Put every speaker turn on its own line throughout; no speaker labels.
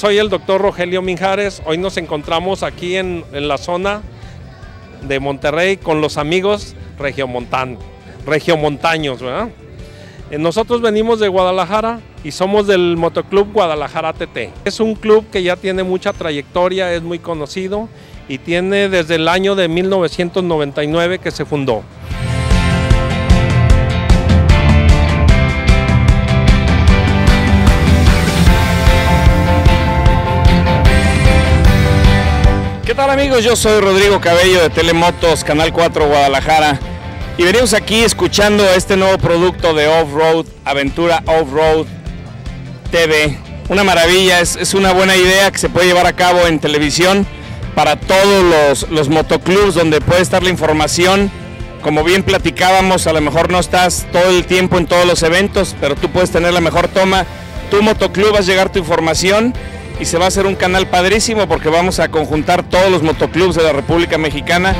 soy el doctor Rogelio Minjares. Hoy nos encontramos aquí en, la zona de Monterrey con los amigos regiomontan, regiomontaños, ¿verdad? Eh, Nosotros venimos de Guadalajara y somos del Motoclub Guadalajara TT. Es un club que ya tiene mucha trayectoria, es muy conocido y tiene desde el año de 1999 que se fundó.
¿Qué tal amigos? Yo soy Rodrigo Cabello de Telemotos, Canal 4 Guadalajara. Y venimos aquí escuchando este nuevo producto de Off-Road, Aventura Off-Road TV. Una maravilla, es, es, una buena idea que se puede llevar a cabo en televisión para todos los, los motoclubs donde puede estar la información. Como bien platicábamos, a lo mejor no estás todo el tiempo en todos los eventos, pero tú puedes tener la mejor toma. Tu motoclub vas a llegar tu información y se va a hacer un canal padrísimo porque vamos a conjuntar todos los motoclubs de la República Mexicana.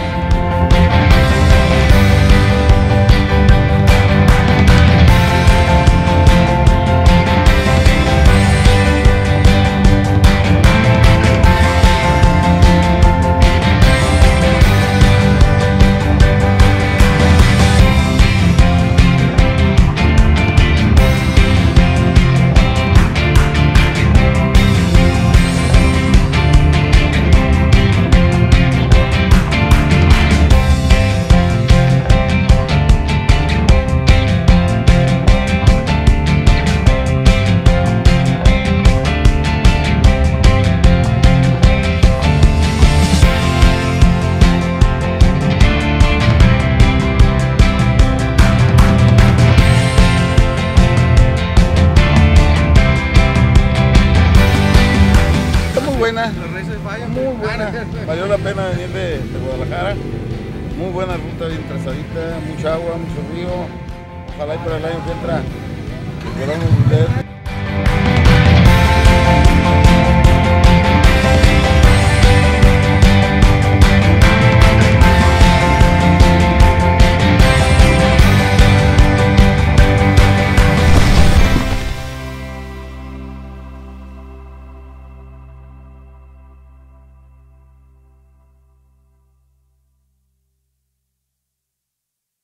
Buena, muy buena. Valió la pena venir de, de, Guadalajara. Muy buena ruta, bien trazadita, mucha agua, mucho río. Ojalá y para el año que entra ver